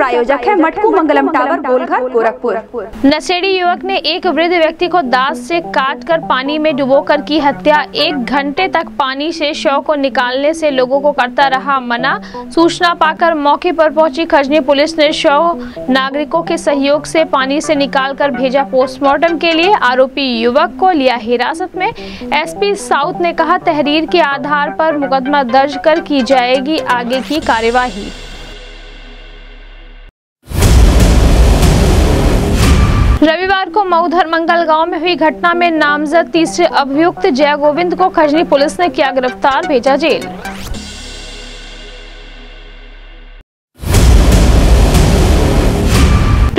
प्रायोजक है मटकू मंगलम टावर गोलघर गोरखपुर। नशेड़ी युवक ने एक वृद्ध व्यक्ति को दास से काट कर पानी में डुबोकर की हत्या। एक घंटे तक पानी से शव को निकालने से लोगों को करता रहा मना। सूचना पाकर मौके पर पहुँची खजनी पुलिस ने शव नागरिकों के सहयोग से पानी से निकालकर भेजा पोस्टमार्टम के लिए। आरोपी युवक को लिया हिरासत में। एसपी साउथ ने कहा तहरीर के आधार पर मुकदमा दर्ज कर की जाएगी आगे की कार्यवाही। रविवार को मऊधर मंगल गाँव में हुई घटना में नामजद तीसरे अभियुक्त जय गोविंद को खजनी पुलिस ने किया गिरफ़्तार, भेजा जेल।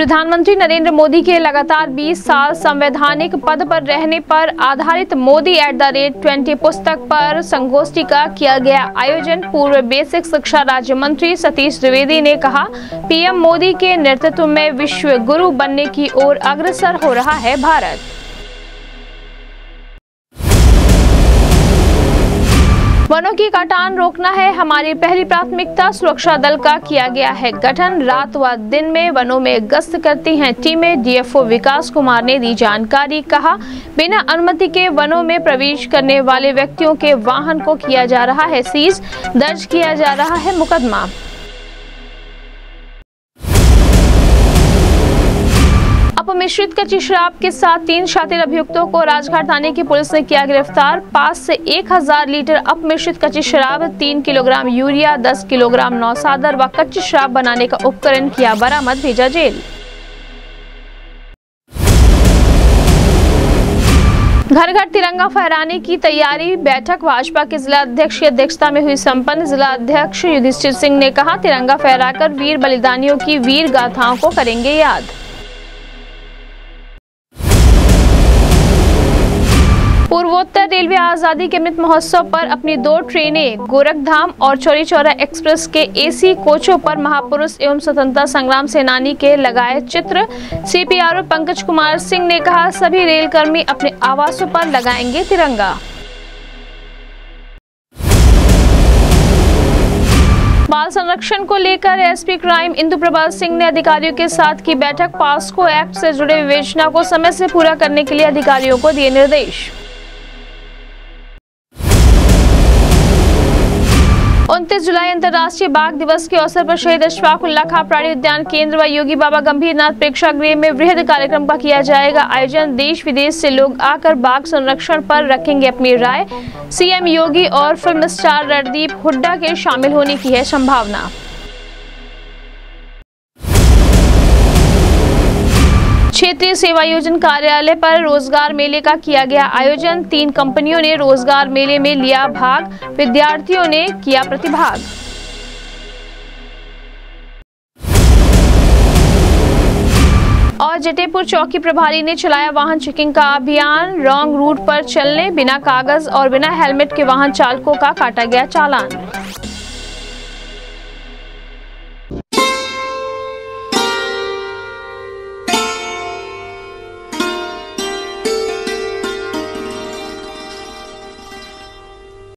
प्रधानमंत्री नरेंद्र मोदी के लगातार 20 साल संवैधानिक पद पर रहने पर आधारित Modi at the rate twenty पुस्तक पर संगोष्ठी का किया गया आयोजन पूर्व बेसिक शिक्षा राज्य मंत्री सतीश द्विवेदी ने कहा। पीएम मोदी के नेतृत्व में विश्व गुरु बनने की ओर अग्रसर हो रहा है भारत। वनों की कटान रोकना है। हमारी पहली प्राथमिकता सुरक्षा दल का किया गया है गठन। रात व दिन में वनों में गश्त करती हैं टीमें। डीएफओ विकास कुमार ने दी जानकारी, कहा, बिना अनुमति के वनों में प्रवेश करने वाले व्यक्तियों के वाहन को किया जा रहा है सीज। दर्ज किया जा रहा है मुकदमा। अपमिश्रित कच्ची शराब के साथ तीन शातिर अभियुक्तों को राजघाट थाने की पुलिस ने किया गिरफ़्तार। पास से 1000 लीटर अपमिश्रित कच्ची शराब, तीन किलोग्राम यूरिया 10 किलोग्राम नौसादर व कच्ची शराब बनाने का उपकरण किया बरामद, भेजा जेल। घर घर तिरंगा फहराने की तैयारी, बैठक भाजपा के जिला अध्यक्ष की अध्यक्षता में हुई संपन्न। जिला अध्यक्ष युधिष्ठिर सिंह ने कहा, तिरंगा फहराकर वीर बलिदानियों की वीर गाथाओं को करेंगे याद। पूर्वोत्तर रेलवे आज़ादी के अमृत महोत्सव पर अपनी दो ट्रेनें, गोरखधाम और चौरी चौरा एक्सप्रेस के एसी कोचों पर महापुरुष एवं स्वतंत्रता संग्राम सेनानी के लगाए चित्र। सीपीआरओ पंकज कुमार सिंह ने कहा, सभी रेलकर्मी अपने आवासों पर लगाएँगे तिरंगा। बाल संरक्षण को लेकर एसपी क्राइम इंदु प्रभात सिंह ने अधिकारियों के साथ की बैठक। पास्को एक्ट से जुड़े विवेचना को समय से पूरा करने के लिए अधिकारियों को दिए निर्देश। उनतीस जुलाई अंतर्राष्ट्रीय बाघ दिवस के अवसर पर शहीद अशफाक उल्ला प्राणी उद्यान केंद्र व योगी बाबा गंभीरनाथ प्रेक्षागृह में वृहद कार्यक्रम का किया जाएगा आयोजन। देश विदेश से लोग आकर बाघ संरक्षण पर रखेंगे अपनी राय। सीएम योगी और फ़िल्म स्टार रणदीप हुड्डा के शामिल होने की है संभावना। क्षेत्रीय सेवा योजन कार्यालय पर रोज़गार मेले का किया गया आयोजन। तीन कंपनियों ने रोज़गार मेले में लिया भाग। विद्यार्थियों ने किया प्रतिभाग। और जटेपुर चौकी प्रभारी ने चलाया वाहन चेकिंग का अभियान। रॉन्ग रूट पर चलने, बिना कागज़ और बिना हेलमेट के वाहन चालकों का काटा गया चालान।